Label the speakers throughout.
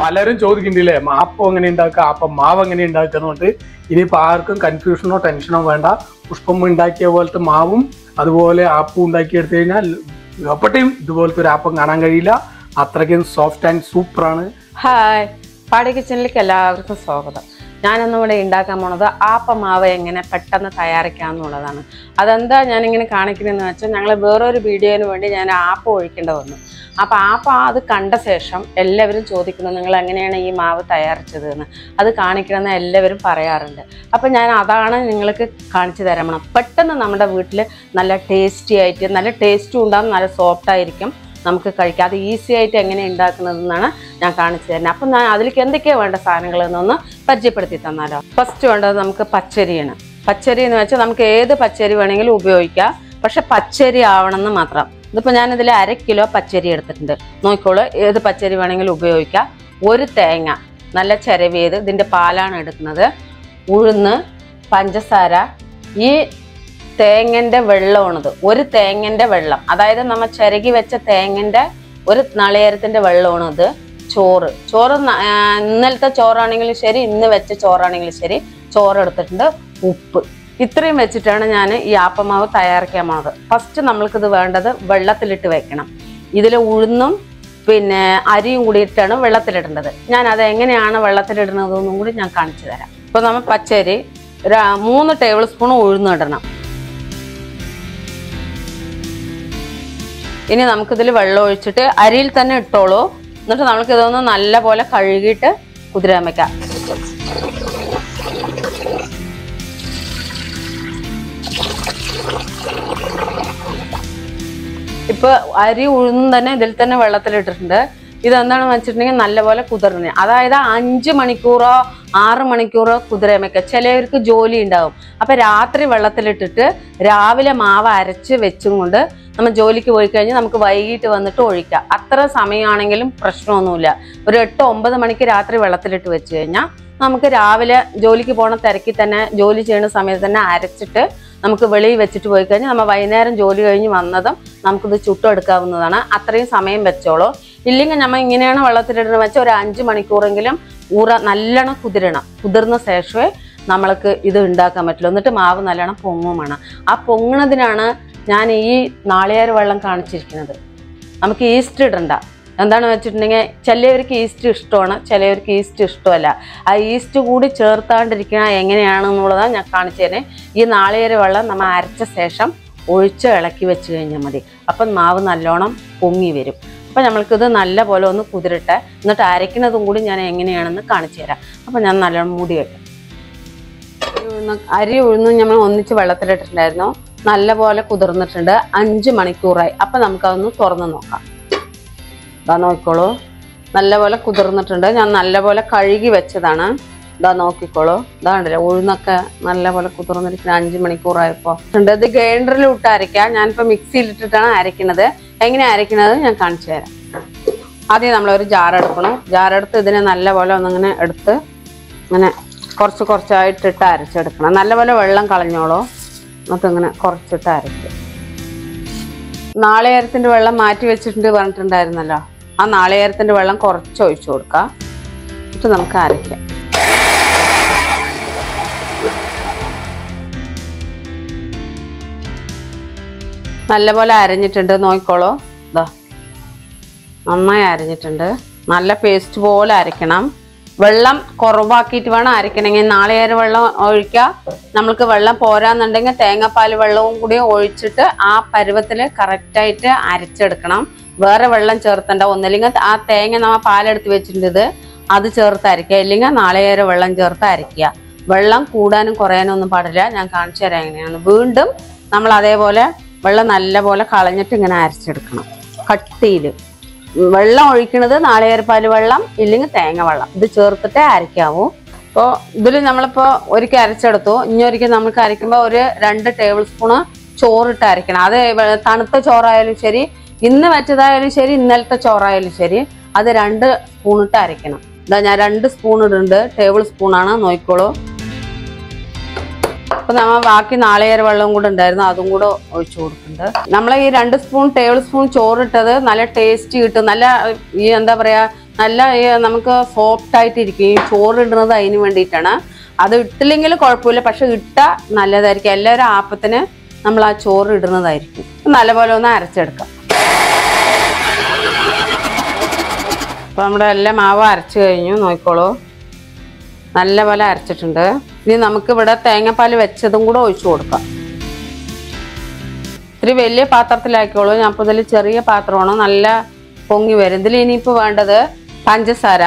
Speaker 1: പലരും ചോദിക്കുന്നില്ലേ അപ്പം എങ്ങനെ ഉണ്ടാക്കുക അപ്പം മാവ് എങ്ങനെ ഉണ്ടാക്കുക എന്നുകൊണ്ട് ഇനിയിപ്പോൾ ആർക്കും കൺഫ്യൂഷനോ ടെൻഷനോ വേണ്ട. പുഷ്പം ഉണ്ടാക്കിയ പോലത്തെ മാവും അതുപോലെ ആപ്പും ഉണ്ടാക്കി എടുത്തു കഴിഞ്ഞാൽ എപ്പോഴത്തെയും ഇതുപോലത്തെ ഒരു ആപ്പം കാണാൻ കഴിയില്ല. അത്രയ്ക്കും സോഫ്റ്റ് ആൻഡ് സൂപ്പറാണ്
Speaker 2: ഹായ് പാടി കിച്ചണിലേക്ക് എല്ലാവർക്കും സ്വാഗതം. ഞാനിന്ന് ഇവിടെ ഉണ്ടാക്കാൻ പോണത് ആപ്പമാവ് എങ്ങനെ പെട്ടെന്ന് തയ്യാറിക്കാം എന്നുള്ളതാണ് അതെന്താ ഞാനിങ്ങനെ കാണിക്കുന്നതെന്ന് വെച്ചാൽ ഞങ്ങൾ വേറൊരു വീഡിയോന് വേണ്ടി ഞാൻ ആപ്പ് ഒഴിക്കേണ്ടി വന്നു. അപ്പോൾ ആപ്പ് അത് കണ്ട ശേഷം എല്ലാവരും ചോദിക്കുന്നു നിങ്ങൾ എങ്ങനെയാണ് ഈ മാവ് തയ്യാറിച്ചത് എന്ന് അത് കാണിക്കണമെന്ന് എല്ലാവരും പറയാറുണ്ട്. അപ്പം ഞാൻ അതാണ് നിങ്ങൾക്ക് കാണിച്ചു തരണം പെട്ടെന്ന് നമ്മുടെ വീട്ടിൽ നല്ല ടേസ്റ്റി ആയിട്ട് നല്ല ടേസ്റ്റും ഉണ്ടാകും നല്ല സോഫ്റ്റ് ആയിരിക്കും നമുക്ക് കഴിക്കാം അത് ഈസി ആയിട്ട് എങ്ങനെ ഉണ്ടാക്കുന്നതെന്നാണ് ഞാൻ കാണിച്ചു തരുന്നത്. അപ്പം ഞാൻ അതിലേക്ക് എന്തൊക്കെയാണ് വേണ്ട സാധനങ്ങൾ എന്നൊന്ന് പരിചയപ്പെടുത്തി തന്നാലോ. ഫസ്റ്റ് വേണ്ടത് നമുക്ക് പച്ചരിയാണ്. പച്ചരി എന്ന് വെച്ചാൽ നമുക്ക് ഏത് പച്ചരി വേണമെങ്കിലും ഉപയോഗിക്കാം. പക്ഷെ പച്ചരി ആവണമെന്ന് മാത്രം. ഇതിപ്പോൾ ഞാനിതിൽ അര കിലോ പച്ചരി എടുത്തിട്ടുണ്ട്. നോക്കിക്കോളൂ ഏത് പച്ചരി വേണമെങ്കിലും ഉപയോഗിക്കാം. ഒരു തേങ്ങ നല്ല ചിരവിയത് ഇതിന്റെ പാലാണ് എടുക്കുന്നത്. ഉഴുന്ന് പഞ്ചസാര ഈ തേങ്ങന്റെ വെള്ളമാണിത്. ഒരു തേങ്ങന്റെ വെള്ളം. അതായത് നമ്മൾ ചിരകി വെച്ച തേങ്ങന്റെ ഒരു നളയരത്തിന്റെ വെള്ളമാണത് ചോറ്. ചോറ് ഇന്നലത്തെ ചോറാണെങ്കിലും ശരി ഇന്ന് വെച്ച ചോറാണെങ്കിലും ശരി ചോറ് എടുത്തിട്ടുണ്ട് ഉപ്പ്. ഇത്രയും വെച്ചിട്ടാണ് ഞാൻ ഈ ആപ്പമാവ് തയ്യാറാക്കാൻ പോണത്. ഫസ്റ്റ് നമ്മൾക്കിത് വേണ്ടത് വെള്ളത്തിലിട്ട് വെക്കണം. ഇതിൽ ഉഴുന്നും പിന്നെ അരിയും കൂടി കൂടിയിട്ടാണ് വെള്ളത്തിലിടേണ്ടത്. ഞാൻ അത് എങ്ങനെയാണ് വെള്ളത്തിലിടുന്നതെന്നും കൂടി ഞാൻ കാണിച്ചു തരാം. ഇപ്പോൾ നമ്മൾ പച്ചരി മൂന്ന് ടേബിൾ സ്പൂൺ ഉഴുന്നിടണം ഇനി നമുക്കിതിൽ വെള്ളം ഒഴിച്ചിട്ട് അരിയിൽ തന്നെ ഇട്ടോളൂ. എന്നിട്ട് നമുക്ക് ഇതൊന്ന് നല്ല പോലെ കഴുകിയിട്ട് കുതിരാൻ ഇപ്പൊ അരി ഉഴുന്നും തന്നെ ഇതിൽ തന്നെ വെള്ളത്തിലിട്ടിട്ടുണ്ട്. ഇതെന്താണെന്ന് വെച്ചിട്ടുണ്ടെങ്കിൽ നല്ലപോലെ കുതിർന്ന്. അതായത് അഞ്ച് മണിക്കൂറോ ആറ് മണിക്കൂറോ കുതിരാൻ വെക്കുക ചിലവർക്ക് ജോലി ഉണ്ടാവും. അപ്പം രാത്രി വെള്ളത്തിലിട്ടിട്ട് രാവിലെ മാവ് അരച്ച് വെച്ചും കൊണ്ട് നമ്മൾ ജോലിക്ക് പോയി കഴിഞ്ഞാൽ നമുക്ക് വൈകിട്ട് വന്നിട്ട് ഒഴിക്കാം. അത്ര സമയമാണെങ്കിലും പ്രശ്നമൊന്നുമില്ല. ഒരു എട്ട് ഒമ്പത് മണിക്ക് രാത്രി വെള്ളത്തിലിട്ട് വെച്ച് കഴിഞ്ഞാൽ നമുക്ക് രാവിലെ ജോലിക്ക് പോണ തിരക്കി തന്നെ ജോലി ചെയ്യുന്ന സമയത്ത് തന്നെ അരച്ചിട്ട് നമുക്ക് വെളിയിൽ വെച്ചിട്ട് പോയി കഴിഞ്ഞാൽ നമ്മൾ വൈകുന്നേരം ജോലി കഴിഞ്ഞ് വന്നതും നമുക്കിത് ചുട്ടെടുക്കാവുന്നതാണ്. അത്രയും സമയം വെച്ചോളൂ. ഇല്ലെങ്കിൽ നമ്മൾ ഇങ്ങനെയാണ് വെള്ളത്തിലിടുന്നത് വെച്ചാൽ ഒരു അഞ്ച് മണിക്കൂറെങ്കിലും ഊറ നല്ലോണം കുതിരണം. കുതിർന്ന ശേഷമേ നമ്മൾക്ക് ഇത് ഉണ്ടാക്കാൻ പറ്റുള്ളൂ. എന്നിട്ട് മാവ് നല്ലോണം പൊങ്ങും ആ പൊങ്ങണതിനാണ് ഞാൻ ഈ നാളികേര വെള്ളം കാണിച്ചിരിക്കുന്നത്. നമുക്ക് ഈസ്റ്റ് ഇടണ്ട. എന്താണെന്ന് വെച്ചിട്ടുണ്ടെങ്കിൽ ചിലവർക്ക് ഈസ്റ്റ് ഇഷ്ടമാണ് ചിലവർക്ക് ഈസ്റ്റ് ഇഷ്ടമല്ല. ആ ഈസ്റ്റ് കൂടി ചേർത്താണ്ടിരിക്കണ എങ്ങനെയാണെന്നുള്ളതാണ് ഞാൻ കാണിച്ചു ഈ നാളികേര വെള്ളം നമ്മൾ അരച്ച ശേഷം ഒഴിച്ച് ഇളക്കി വെച്ച് കഴിഞ്ഞാൽ മതി. അപ്പം മാവ് നല്ലോണം പൊങ്ങി വരും. അപ്പം നമ്മൾക്കിത് നല്ല പോലെ ഒന്ന് കുതിരട്ടെ. എന്നിട്ട് അരയ്ക്കുന്നതും കൂടി ഞാൻ എങ്ങനെയാണെന്ന് കാണിച്ചു തരാം. അപ്പം ഞാൻ നല്ലോണം മൂടി വെക്കാം. അരി ഉഴുന്ന് നമ്മൾ ഒന്നിച്ച് വെള്ളത്തിലിട്ടിട്ടുണ്ടായിരുന്നു. നല്ല പോലെ കുതിർന്നിട്ടുണ്ട്. അഞ്ച് മണിക്കൂറായി. അപ്പം നമുക്കതൊന്ന് തുറന്ന് നോക്കാം. ഇതാ നോക്കിക്കോളൂ. നല്ലപോലെ കുതിർന്നിട്ടുണ്ട്. ഞാൻ നല്ലപോലെ കഴുകി വെച്ചതാണ്. ഇതാ നോക്കിക്കോളൂ. ഇതാ കണ്ടില്ലേ ഉഴുന്നൊക്കെ നല്ലപോലെ കുതിർന്നിരിക്കുന്ന. അഞ്ച് മണിക്കൂറായപ്പോൾ ഉണ്ട്. ഇത് ഗ്രൈൻഡറിൽ ഇട്ട് അരയ്ക്കാം. ഞാനിപ്പോൾ മിക്സിയിലിട്ടിട്ടാണ് അരയ്ക്കുന്നത്. എങ്ങനെ അരയ്ക്കുന്നത് ഞാൻ കാണിച്ചു തരാം. ആദ്യം നമ്മളൊരു ജാറെടുക്കണം ജാറെടുത്ത് ഇതിനെ നല്ലപോലെ ഒന്നിങ്ങനെ എടുത്ത് ഇങ്ങനെ കുറച്ച് കുറച്ചായിട്ടിട്ട് അരച്ചെടുക്കണം. നല്ലപോലെ വെള്ളം കളഞ്ഞോളൂ. ഇങ്ങനെ കുറച്ചിട്ട് അരയ്ക്കും. നാളികേരത്തിന്റെ വെള്ളം മാറ്റി വെച്ചിട്ടുണ്ട് പറഞ്ഞിട്ടുണ്ടായിരുന്നല്ലോ. ആ നാളികേരത്തിന്റെ വെള്ളം കുറച്ച് ഒഴിച്ചു കൊടുക്കാം. എന്നിട്ട് നമുക്ക് അരയ്ക്കാം. നല്ലപോലെ അരഞ്ഞിട്ടുണ്ട്. നോക്കിക്കോളൂ. ഇതാ നന്നായി അരഞ്ഞിട്ടുണ്ട്. നല്ല പേസ്റ്റ് പോലെ അരയ്ക്കണം. വെള്ളം കുറവാക്കിയിട്ട് വേണം അരയ്ക്കണമെങ്കിൽ. നാളികേര വെള്ളം ഒഴിക്കുക നമ്മൾക്ക് വെള്ളം പോരാന്നുണ്ടെങ്കിൽ തേങ്ങാപ്പാൽ വെള്ളവും കൂടി ഒഴിച്ചിട്ട് ആ പരുവത്തിൽ കറക്റ്റായിട്ട് അരച്ചെടുക്കണം. വേറെ വെള്ളം ചേർത്തണ്ട. ഒന്നില്ലെങ്കിൽ ആ തേങ്ങ നമ്മൾ പാലെടുത്ത് വെച്ചിട്ടുണ്ട് അത് ചേർത്ത് അരയ്ക്കുക. ഇല്ലെങ്കിൽ നാളികേര വെള്ളം ചേർത്ത് അരയ്ക്കുക. വെള്ളം കൂടാനും കുറയാനും ഒന്നും പാടില്ല. ഞാൻ കാണിച്ചു തരാം എങ്ങനെയാണ്. വീണ്ടും നമ്മൾ അതേപോലെ വെള്ളം നല്ലപോലെ കളഞ്ഞിട്ട് ഇങ്ങനെ അരച്ചെടുക്കണം. കട്ടിയിൽ വെള്ളം ഒഴിക്കണത് നാളികേരപ്പാൽ വെള്ളം ഇല്ലെങ്കിൽ തേങ്ങ വെള്ളം. ഇത് ചേർത്തിട്ടേ അരയ്ക്കാവൂ ഇപ്പോൾ ഇതിൽ നമ്മളിപ്പോൾ ഒരിക്കൽ അരച്ചെടുത്തു. ഇനി ഒരിക്കൽ നമുക്ക് അരയ്ക്കുമ്പോൾ ഒരു രണ്ട് ടേബിൾ സ്പൂണ് ചോറിട്ട് അരയ്ക്കണം. അത് തണുത്ത ചോറായാലും ശരി ഇന്ന് വെച്ചതായാലും ശരി ഇന്നലത്തെ ചോറായാലും ശരി അത് രണ്ട് സ്പൂണിട്ട് അരയ്ക്കണം. ഇതാ ഞാൻ രണ്ട് സ്പൂൺ ഇടുന്നുണ്ട്. ടേബിൾ സ്പൂണാണ് നോക്കിക്കോളൂ. അപ്പൊ നമ്മൾ ബാക്കി നാളികേര വെള്ളം കൂടെ ഉണ്ടായിരുന്നു അതും കൂടെ ഒഴിച്ചു കൊടുക്കുന്നുണ്ട്. നമ്മൾ ഈ രണ്ട് സ്പൂൺ ടേബിൾ സ്പൂൺ ചോറിട്ടത് നല്ല ടേസ്റ്റ് കിട്ടും. നല്ല ഈ എന്താ പറയാ നല്ല നമുക്ക് സോഫ്റ്റ് ആയിട്ടിരിക്കും. ഈ ചോറ് ഇടുന്നത് അതിന് വേണ്ടിയിട്ടാണ്. അത് ഇട്ടില്ലെങ്കിൽ കുഴപ്പമില്ല പക്ഷെ ഇട്ട നല്ലതായിരിക്കും. എല്ലാവരും ആപ്പത്തിന് നമ്മൾ ആ ചോറ് ഇടുന്നതായിരിക്കും. നല്ലപോലെ ഒന്ന് അരച്ചെടുക്കാം. അപ്പൊ നമ്മുടെ എല്ലാം മാവ് അരച്ചു കഴിഞ്ഞു നോക്കിക്കോളൂ. നല്ലപോലെ അരച്ചിട്ടുണ്ട്. ഇനി നമുക്ക് ഇവിടെ തേങ്ങാപ്പാൽ വെച്ചതും കൂടെ ഒഴിച്ചു കൊടുക്കാം. ഇത്തിരി വലിയ പാത്രത്തിലാക്കിക്കോളൂ. ഞാൻ ഇപ്പോൾ ഇതിൽ ചെറിയ പാത്രമാണ്. നല്ല പൊങ്ങി വരും. ഇതിൽ ഇനിയിപ്പോൾ വേണ്ടത് പഞ്ചസാര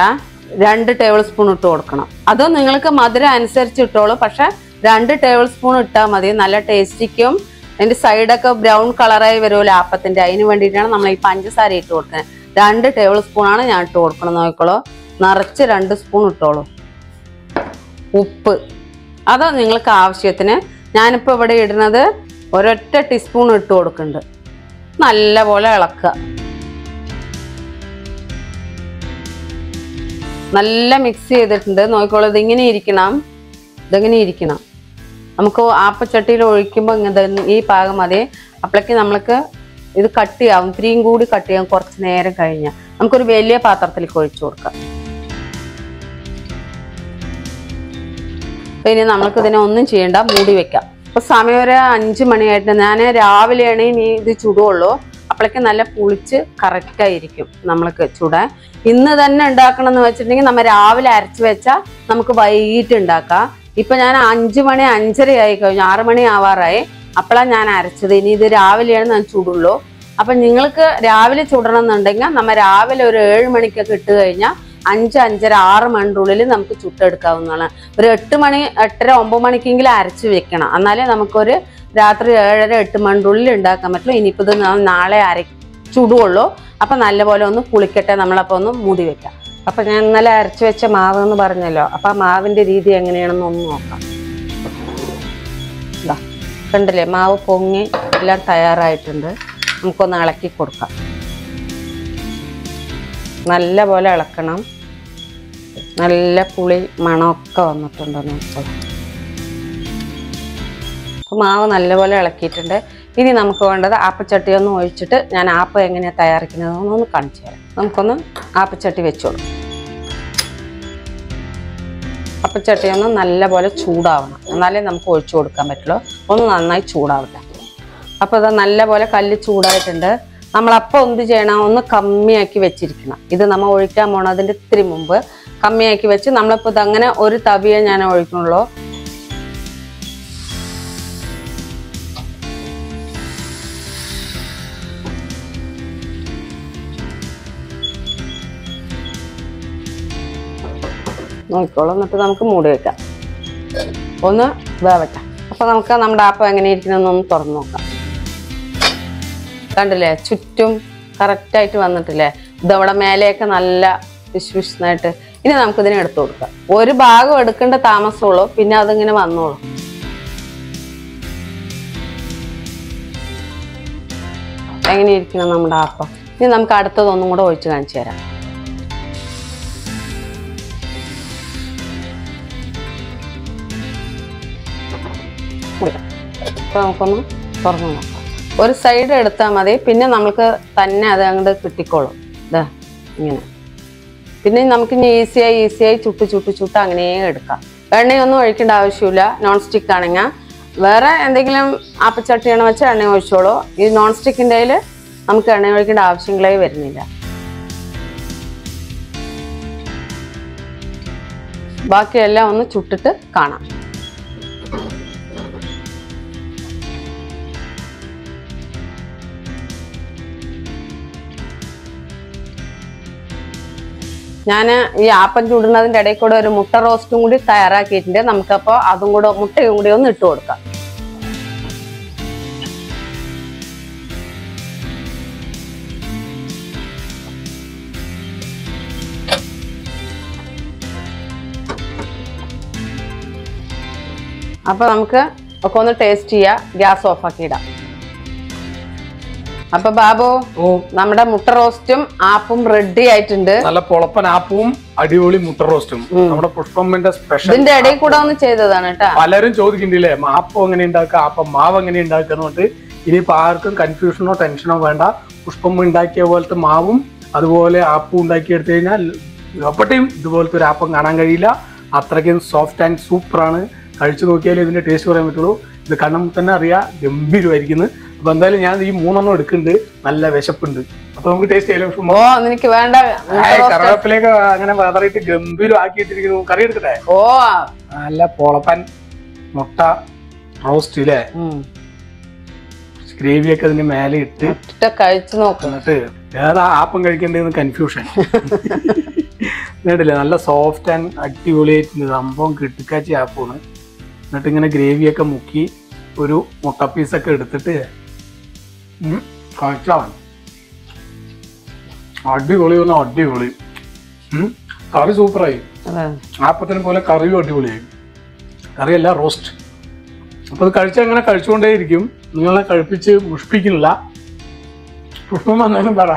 Speaker 2: രണ്ട് ടേബിൾ സ്പൂൺ ഇട്ട് കൊടുക്കണം. അത് നിങ്ങൾക്ക് മധുരം അനുസരിച്ച് ഇട്ടോളൂ. പക്ഷെ രണ്ട് ടേബിൾ സ്പൂൺ ഇട്ടാൽ മതി. നല്ല ടേസ്റ്റിക്കും അതിന്റെ സൈഡൊക്കെ ബ്രൗൺ കളറായി വരുമല്ലോ ആപ്പത്തിന്റെ അതിന് വേണ്ടിയിട്ടാണ് നമ്മൾ ഈ പഞ്ചസാര ഇട്ട് കൊടുക്കുന്നത്. രണ്ട് ടേബിൾ സ്പൂണാണ് ഞാൻ ഇട്ട് കൊടുക്കണം നോക്കിക്കോളൂ. നിറച്ച് രണ്ട് സ്പൂൺ ഇട്ടോളൂ. ഉപ്പ്. അത് നിങ്ങൾക്ക് ആവശ്യത്തിന്. ഞാനിപ്പോൾ ഇവിടെ ഇടുന്നത് ഒരൊറ്റ ടീസ്പൂൺ ഇട്ട് കൊടുക്കുന്നുണ്ട്. നല്ലപോലെ ഇളക്കുക. നല്ല മിക്സ് ചെയ്തിട്ടുണ്ട്. നോക്കിക്കോളൂ ഇതിങ്ങനെ ഇരിക്കണം. ഇതെങ്ങനെ ഇരിക്കണം. നമുക്ക് ആപ്പച്ചട്ടിയിൽ ഒഴിക്കുമ്പോൾ ഇങ്ങനെ ഈ പാകം മതി. അപ്പോഴേക്ക് നമ്മൾക്ക് ഇത് കട്ട് കട്ടിയാവും ഇത്രയും കൂടി കട്ട് ചെയ്യാം കുറച്ച് നേരം കഴിഞ്ഞാൽ നമുക്കൊരു വലിയ പാത്രത്തിലേക്ക് ഒഴിച്ചു കൊടുക്കാം. അപ്പൊ ഇനി നമുക്ക് ഇതിനെ ഒന്നും ചെയ്യണ്ട മൂടി വെക്കാം. അപ്പോൾ സമയം ഒരു അഞ്ച് മണിയായിട്ട് ഞാൻ രാവിലെയാണ് ഇനി ഇത് ചുടുള്ളൂ. അപ്പോഴേക്കും നല്ല പുളിച്ച് കറക്റ്റായിരിക്കും നമ്മൾക്ക് ചുടാൻ. ഇന്ന് തന്നെ ഉണ്ടാക്കണം എന്ന് വെച്ചിട്ടുണ്ടെങ്കിൽ നമ്മൾ രാവിലെ അരച്ച് വെച്ചാൽ നമുക്ക് വൈകിട്ട് ഉണ്ടാക്കാം. ഇപ്പം ഞാൻ അഞ്ച് മണി അഞ്ചര ആയി കഴിഞ്ഞു. ആറ് മണി ആവാറായി. അപ്പോഴാണ് ഞാൻ അരച്ചത്. ഇനി ഇത് രാവിലെയാണ് ഞാൻ ചുടുള്ളൂ. അപ്പം നിങ്ങൾക്ക് രാവിലെ ചുടണം എന്നുണ്ടെങ്കിൽ നമ്മൾ രാവിലെ ഒരു ഏഴ് മണിക്കൊക്കെ ഇട്ട് കഴിഞ്ഞാൽ അഞ്ച് അഞ്ചര ആറ് മണിന്റെ ഉള്ളിൽ നമുക്ക് ചുട്ടെടുക്കാവുന്നതാണ്. ഒരു എട്ട് മണി എട്ടര ഒമ്പത് മണിക്കെങ്കിലും അരച്ച് വെക്കണം. എന്നാലേ നമുക്കൊരു രാത്രി ഏഴര എട്ട് മണിന്റെ ഉള്ളിൽ ഉണ്ടാക്കാൻ പറ്റുള്ളൂ. ഇനിയിപ്പോൾ ഇത് നാളെ അര ചുടുള്ളൂ. അപ്പം നല്ലപോലെ ഒന്ന് പുളിക്കട്ടെ നമ്മളപ്പോൾ ഒന്ന് മൂടി വെക്കാം. അപ്പം ഞാൻ ഇന്നലെ അരച്ച് വെച്ച മാവ് എന്ന് പറഞ്ഞല്ലോ. അപ്പം ആ മാവിന്റെ രീതി എങ്ങനെയാണെന്ന് ഒന്ന് നോക്കാം. കണ്ടില്ലേ? മാവ് പൊങ്ങി എല്ലാം തയ്യാറായിട്ടുണ്ട്. നമുക്കൊന്ന് ഇളക്കി കൊടുക്കാം. നല്ല പോലെ ഇളക്കണം. നല്ല പുളി മണമൊക്കെ വന്നിട്ടുണ്ട് വെച്ചാൽ അപ്പോൾ മാവ് നല്ലപോലെ ഇളക്കിയിട്ടുണ്ട്. ഇനി നമുക്ക് വേണ്ടത് ആപ്പച്ചട്ടി ഒന്ന് ഒഴിച്ചിട്ട് ഞാൻ ആപ്പ് എങ്ങനെയാണ് തയ്യാറിക്കുന്നതെന്ന് ഒന്ന് കാണിച്ചു തരാം. നമുക്കൊന്ന് ആപ്പച്ചട്ടി വെച്ചോളൂ. ആപ്പച്ചട്ടി ഒന്ന് ഒന്ന് നല്ലപോലെ ചൂടാവണം. എന്നാലേ നമുക്ക് ഒഴിച്ചു കൊടുക്കാൻ പറ്റുള്ളൂ. ഒന്ന് നന്നായി ചൂടാവട്ടെ. അപ്പോൾ ഇത് നല്ലപോലെ കല്ല് ചൂടായിട്ടുണ്ട്. നമ്മളപ്പോൾ എന്ത് ചെയ്യണം? ഒന്ന് കമ്മിയാക്കി വെച്ചിരിക്കണം. ഇത് നമ്മൾ ഒഴിക്കാൻ പോണതിന്റെ ഇത്തിരി മുമ്പ് കമ്മിയാക്കി വെച്ച് നമ്മളിപ്പോൾ ഇതങ്ങനെ ഒരു തവിയെ ഞാൻ ഒഴിക്കുള്ളൂ. നോക്കിക്കോളൂ എന്നിട്ട് നമുക്ക് മൂടി വെക്കാം. ഒന്ന് വേവട്ടെ. അപ്പോൾ നമുക്ക് നമ്മുടെ ആപ്പം എങ്ങനെ ഇരിക്കുന്നതെന്ന് തുറന്നു നോക്കാം. കണ്ടില്ലേ? ചുറ്റും കറക്റ്റായിട്ട് വന്നിട്ടില്ലേ? ഇതവിടെ മേലെയൊക്കെ നല്ല വിശ്വിഷ്ണായിട്ട് ഇനി നമുക്കിതിനെ എടുത്തു കൊടുക്കാം. ഒരു ഭാഗം എടുക്കേണ്ട താമസമുള്ളൂ പിന്നെ അതിങ്ങനെ വന്നോളൂ. എങ്ങനെ ഇരിക്കണം നമ്മുടെ ആപ്പം ഇനി നമുക്ക് അടുത്തതൊന്നും കൂടെ ഒഴിച്ച് കാണിച്ചു തരാം. അപ്പോൾ നമുക്കൊന്ന് തുറന്നു നോക്കാം. ഒരു സൈഡ് എടുത്താൽ മതി. പിന്നെ നമുക്ക് തന്നെ അത് അങ്ങോട്ട് കിട്ടിക്കോളും. ഇതാ ഇങ്ങനെ. പിന്നെ നമുക്ക് ഇനി ഈസിയായി ഈസിയായി ചുട്ട് ചുട്ട് ചുട്ട് അങ്ങനെ എടുക്കാം. എണ്ണയൊന്നും ഒഴിക്കേണ്ട ആവശ്യമില്ല. നോൺ സ്റ്റിക്ക് ആണെങ്കിൽ വേറെ എന്തെങ്കിലും ആപ്പച്ചട്ടിയാണ് വെച്ചാൽ എണ്ണ ഒഴിച്ചോളൂ. ഈ നോൺ സ്റ്റിക്കിന്റെ നമുക്ക് എണ്ണ ഒഴിക്കേണ്ട ആവശ്യങ്ങളേ വരുന്നില്ല. ബാക്കിയെല്ലാം ഒന്ന് ചുട്ടിട്ട് കാണാം. ഞാൻ ഈ ആപ്പം ചൂടുന്നതിന്റെ ഇടയിൽ കൂടെ ഒരു മുട്ട റോസ്റ്റും കൂടി തയ്യാറാക്കിയിട്ടുണ്ട്. നമുക്കപ്പോൾ അതും കൂടെ മുട്ടയും കൂടി ഒന്ന് ഇട്ട് കൊടുക്കാം. അപ്പോൾ നമുക്ക് ഒക്കെ ഒന്ന് ടേസ്റ്റ് ചെയ്യാം. ഗ്യാസ് ഓഫ് ആക്കി ഇടാം. അപ്പൊ ബാബു നമ്മുടെ മുട്ട റോസ്റ്റും ആപ്പും റെഡി ആയിട്ടുണ്ട്.
Speaker 1: നല്ല പൊളപ്പൻ ആപ്പും അടിപൊളി മുട്ട റോസ്റ്റും. നമ്മുടെ പുഷ്പമ്മന്റെ സ്പെഷ്യൽ
Speaker 2: ഇതിന്റെ ഇടയിൽ കൂടെ ഒന്ന് ചെയ്തതാണ് കേട്ടോ
Speaker 1: പലരും ചോദിക്കുന്നില്ലേ ആപ്പം എങ്ങനെ ഉണ്ടാക്കുക അപ്പം മാവ് എങ്ങനെ ഉണ്ടാക്കുക ഇനി ഇനിയിപ്പോ ആർക്കും കൺഫ്യൂഷനോ ടെൻഷനോ വേണ്ട. പുഷ്പമ്മ ഉണ്ടാക്കിയ പോലത്തെ മാവും അതുപോലെ ആപ്പും ഉണ്ടാക്കി ഉണ്ടാക്കിയെടുത്തു കഴിഞ്ഞാൽ എപ്പോഴത്തെയും ഇതുപോലത്തെ ഒരു ആപ്പം കാണാൻ കഴിയില്ല. അത്രയ്ക്കും സോഫ്റ്റ് ആൻഡ് സൂപ്പറാണ് കഴിച്ചു നോക്കിയാലേ ഇതിന്റെ ടേസ്റ്റ് പറയാൻ പറ്റുള്ളൂ. ഇത് കണ്ണം തന്നെ അറിയാം ഗംഭീരമായിരിക്കുന്നു. അപ്പൊ എന്തായാലും ഞാൻ ഈ മൂന്നെണ്ണം എടുക്കുന്നുണ്ട്. നല്ല വിശപ്പുണ്ട്. അപ്പൊ നമുക്ക് ടേസ്റ്റ് ചെയ്യാം
Speaker 2: ഓ നിനക്ക് വേണ്ട.
Speaker 1: കറിവേപ്പിലേക്ക് അങ്ങനെ വെതറിയിട്ട് ഗംഭീരമാക്കിയിട്ടിരിക്കുന്നു കറി എടുക്കട്ടെ?
Speaker 2: ഓ.
Speaker 1: നല്ല പൊളപ്പൻ മുട്ട റോസ്റ്റ് അല്ലേ
Speaker 2: ഗ്രേവി
Speaker 1: ഒക്കെ അതിന്റെ മേലെ ഇട്ട്
Speaker 2: കഴിച്ചു
Speaker 1: നോക്കുന്നിട്ട് ഏതാ ആപ്പം കഴിക്കേണ്ടതെന്ന് കൺഫ്യൂഷൻ എന്നിട്ടില്ല നല്ല സോഫ്റ്റ് ആൻഡ് അടിപൊളിയായിട്ട് സംഭവം കിട്ടിക്കാച്ചി ആപ്പാണ് എന്നിട്ട് ഇങ്ങനെ ഗ്രേവിയൊക്കെ മുക്കി ഒരു മുട്ട പീസൊക്കെ എടുത്തിട്ട് ഉം, കഴിച്ചാൽ അടിപൊളി വന്ന അടിപൊളി. കറി സൂപ്പറായി. ആപ്പത്തിനെ പോലെ കറിയും അടിപൊളിയായി. കറിയല്ല റോസ്റ്റ് അപ്പൊ അത് കഴിച്ചാൽ അങ്ങനെ കഴിച്ചുകൊണ്ടേയിരിക്കും. നിങ്ങളെ കഴിപ്പിച്ച് മുഷിപ്പിക്കുന്നില്ല പുഷ്പം വന്നാലും പറ.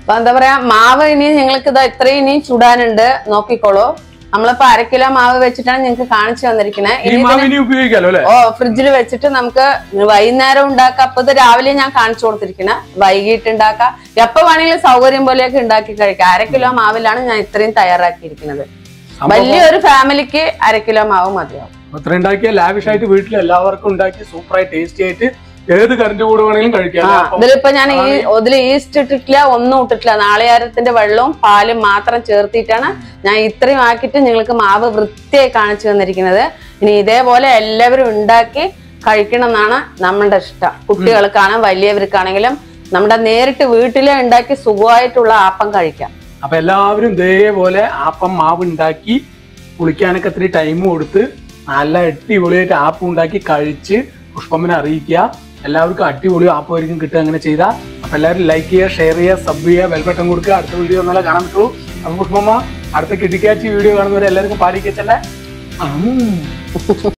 Speaker 2: അപ്പൊ എന്താ പറയാ മാവ് ഇനി ഞങ്ങൾക്ക് ഇതാ ഇത്രയും ഇനി ചൂടാനുണ്ട്. നോക്കിക്കോളൂ. നമ്മളിപ്പോ അര കിലോ മാവ് വെച്ചിട്ടാണ് ഞങ്ങൾക്ക് കാണിച്ചു തന്നിരിക്കുന്നത് ഓ ഫ്രിഡ്ജിൽ വെച്ചിട്ട് നമുക്ക് വൈകുന്നേരം ഉണ്ടാക്കാം. അപ്പൊ ഇത് രാവിലെ ഞാൻ കാണിച്ചു കൊടുത്തിരിക്കണ വൈകിട്ട് ഉണ്ടാക്കാം. എപ്പോ വേണമെങ്കിലും സൗകര്യം പോലെയൊക്കെ ഉണ്ടാക്കി കഴിക്കാം. അര കിലോ മാവിലാണ് ഞാൻ ഇത്രയും തയ്യാറാക്കിയിരിക്കുന്നത്. വലിയൊരു ഫാമിലിക്ക് അര കിലോ മാവ് മതിയാവും.
Speaker 1: അത്ര ഉണ്ടാക്കിയ ലാവിഷ് ആയിട്ട് വീട്ടിൽ എല്ലാവർക്കും ഉണ്ടാക്കി സൂപ്പറായി ടേസ്റ്റി ആയിട്ട് ഏത് കറിന്റെ കൂടെ വേണമെങ്കിലും കഴിക്കാം.
Speaker 2: ഇതിലിപ്പോ ഞാൻ ഈ ഇതിൽ ഈസ്റ്റ് ഇട്ടിട്ടില്ല ഒന്നും ഇട്ടിട്ടില്ല. നാളെയാരത്തിന്റെ വെള്ളവും പാലും മാത്രം ചേർത്തിട്ടാണ് ഞാൻ ഇത്രയും ആക്കിയിട്ട് നിങ്ങൾക്ക് മാവ് വൃത്തിയായി കാണിച്ചു തന്നിരിക്കുന്നത്. ഇനി ഇതേപോലെ എല്ലാവരും ഉണ്ടാക്കി കഴിക്കണം എന്നാണ് നമ്മളുടെ ഇഷ്ടം. കുട്ടികൾക്കാണ് വലിയവർക്കാണെങ്കിലും നമ്മുടെ നേരിട്ട് വീട്ടിലെ ഉണ്ടാക്കി സുഖമായിട്ടുള്ള ആപ്പം കഴിക്കാം.
Speaker 1: അപ്പൊ എല്ലാവരും ഇതേപോലെ ആപ്പം മാവ് ഉണ്ടാക്കി കുളിക്കാനൊക്കെ ഇത്തിരി ടൈം കൊടുത്ത് നല്ല അടിപൊളിയായിട്ട് ആപ്പം ഉണ്ടാക്കി കഴിച്ച് പുഷ്പമ്മനെ അറിയിക്കുക. എല്ലാവർക്കും അടിപൊളി ആപ്പ് ആയിരിക്കും കിട്ടുക. അങ്ങനെ ചെയ്താൽ അപ്പൊ എല്ലാവരും ലൈക്ക് ചെയ്യുക ഷെയർ ചെയ്യുക സബ് ചെയ്യുക ബെൽബട്ടൺ കൊടുക്കുക. അടുത്ത വീഡിയോ ഒന്നാലെ കാണാൻ പറ്റുള്ളൂ അപ്പൊ പുഷ്പമ്മ അടുത്ത കിട്ടിക്കാച്ചി വീഡിയോ കാണുന്നവരെ എല്ലാവർക്കും പാടിക്കച്ചല്ലേ